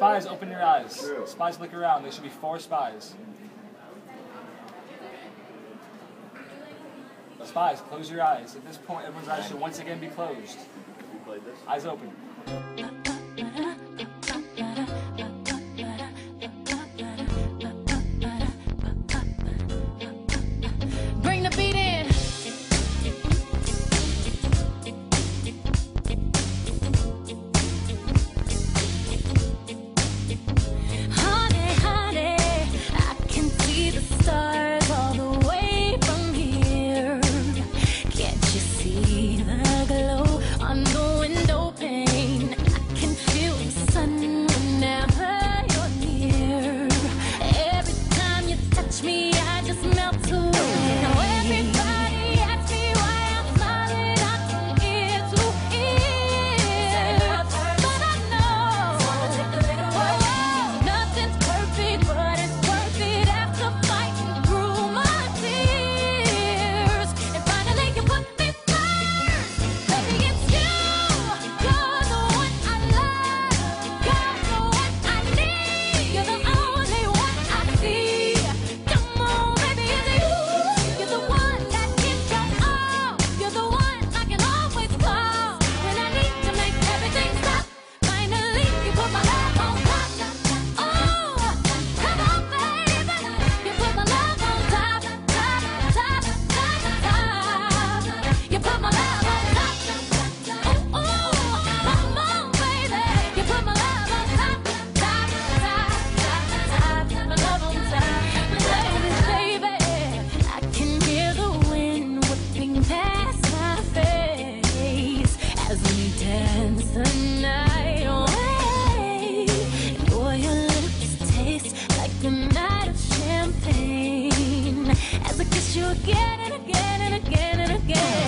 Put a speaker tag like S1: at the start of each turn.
S1: Spies, open your eyes. Spies, look around. There should be four spies. Spies, close your eyes. At this point, everyone's eyes should once again be closed.
S2: Eyes open. touch
S1: me, I just melt too. again and again and again.